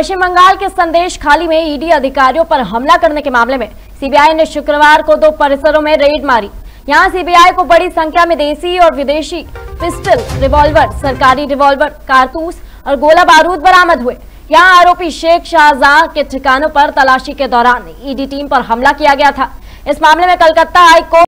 पश्चिम बंगाल के संदेश खाली में ईडी अधिकारियों पर हमला करने के मामले में सीबीआई ने शुक्रवार को दो परिसरों में रेड मारी। यहाँ सीबीआई को बड़ी संख्या में देसी और विदेशी पिस्टल, रिवॉल्वर, सरकारी रिवॉल्वर, कारतूस और गोला बारूद बरामद हुए। यहाँ आरोपी शेख शाहजहां के ठिकानों पर तलाशी के दौरान ईडी टीम पर हमला किया गया था। इस मामले में कलकत्ता हाईकोर्ट